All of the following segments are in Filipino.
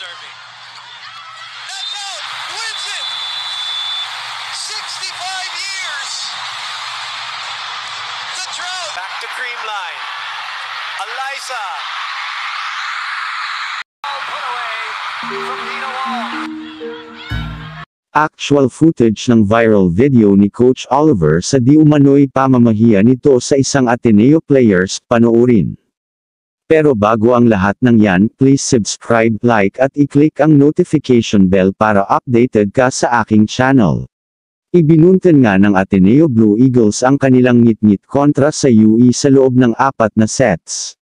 serving. That's out! Wins it! 65 years! The drought! Back to cream line. Eliza. Put away from Dina Wong. Actual footage ng viral video ni Coach Oliver sa di umano'y pamamahiya nito sa isang Ateneo players, panoorin. Pero bago ang lahat ng yan, please subscribe, like at i-click ang notification bell para updated ka sa aking channel. Ibinuntan nga ng Ateneo Blue Eagles ang kanilang ngit-ngit kontra sa UE sa loob ng apat na sets.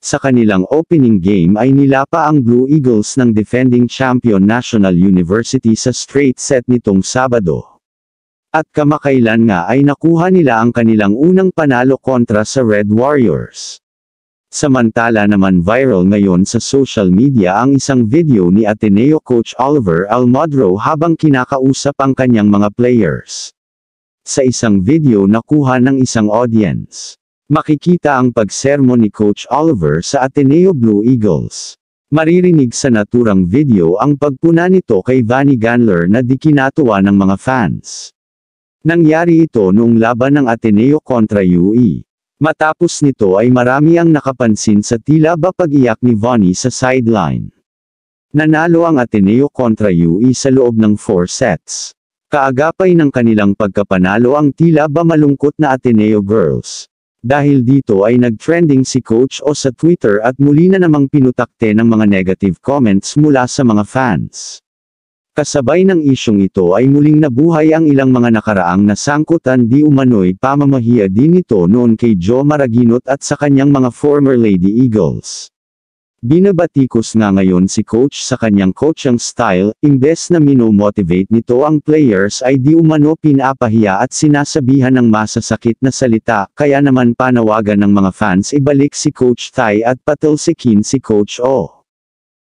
Sa kanilang opening game ay nilapa ang Blue Eagles ng defending champion National University sa straight set nitong Sabado. At kamakailan nga ay nakuha nila ang kanilang unang panalo kontra sa Red Warriors. Samantala naman viral ngayon sa social media ang isang video ni Ateneo coach Oliver Almodro habang kinakausap ang kanyang mga players. Sa isang video nakuha ng isang audience. Makikita ang pagsermon ni Coach Oliver sa Ateneo Blue Eagles. Maririnig sa naturang video ang pagpuna nito kay Vanny Ganler na di kinatuwa ng mga fans. Nangyari ito noong laban ng Ateneo kontra UE. Matapos nito ay marami ang nakapansin sa tila ba pag-iyak ni Vonnie sa sideline. Nanalo ang Ateneo kontra UE sa loob ng 4 sets. Kaagapay ng kanilang pagkapanalo ang tila ba malungkot na Ateneo girls. Dahil dito ay nag-trending si Coach O sa Twitter at muli na namang pinutakte ng mga negative comments mula sa mga fans. Kasabay ng isyong ito ay muling nabuhay ang ilang mga nakaraang nasangkutan di umano'y pamamahiya din ito noon kay Joe Maraginot at sa kanyang mga former Lady Eagles. Binabatikos nga ngayon si coach sa kanyang coaching style, imbes na minomotivate nito ang players ay di umano pinapahiya at sinasabihan ng masasakit na salita, kaya naman panawagan ng mga fans ibalik si Coach Ty at patalsikin si Coach O.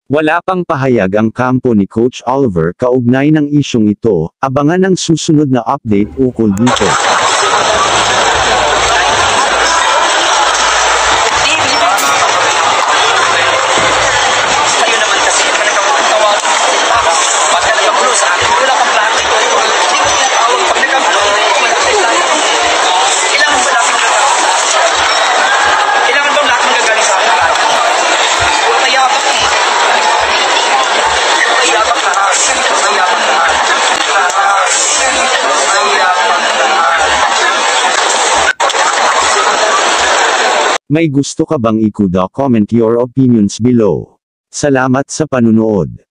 Wala pang pahayag ang kampo ni Coach Oliver kaugnay ng isyong ito, abangan ang susunod na update ukol dito. May gusto ka bang ikuda comment your opinions below. Salamat sa panunood.